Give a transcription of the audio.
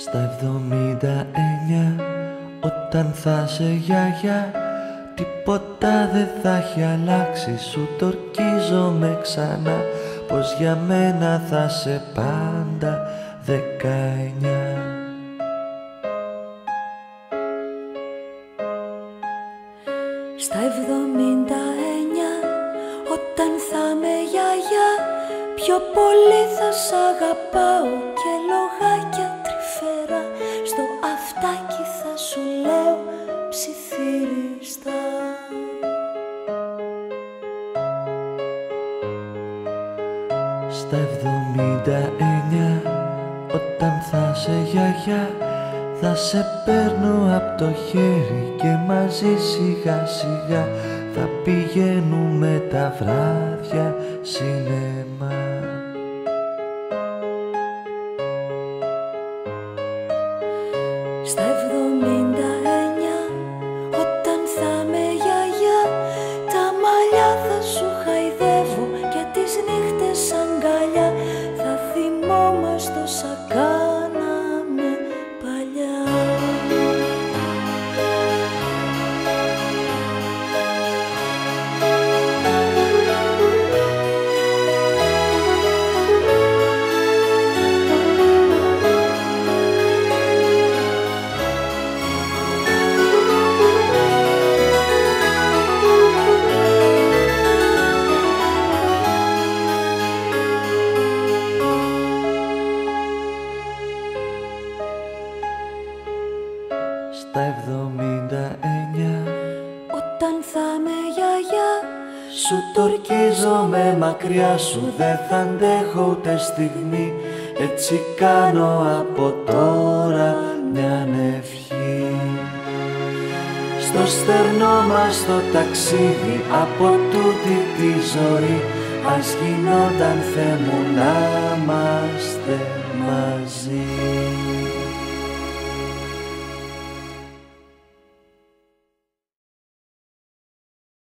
Στα 79 όταν θα σε γιαγιά Τίποτα δεν θα έχει αλλάξει. Σου τορκίζομαι ξανά Πως για μένα θα σε πάντα δεκαεννιά. Στα 79 όταν θα με γιαγιά Πιο πολύ θα σ' αγαπάω Στα 79 όταν θα σε γιαγιά θα σε παίρνω από το χέρι και μαζί σιγά σιγά θα πηγαίνουμε τα βράδια σινεμά Στα Στα 79 Όταν θα με γιαγιά Σου τορκίζομαι μακριά σου Δεν θα αντέχω ούτε στιγμή. Έτσι κάνω από τώρα μια ευχή Στο στερνό μας το ταξίδι Από τούτη τη ζωή Ας γινόταν Θεέ μου να είμαστε μαζί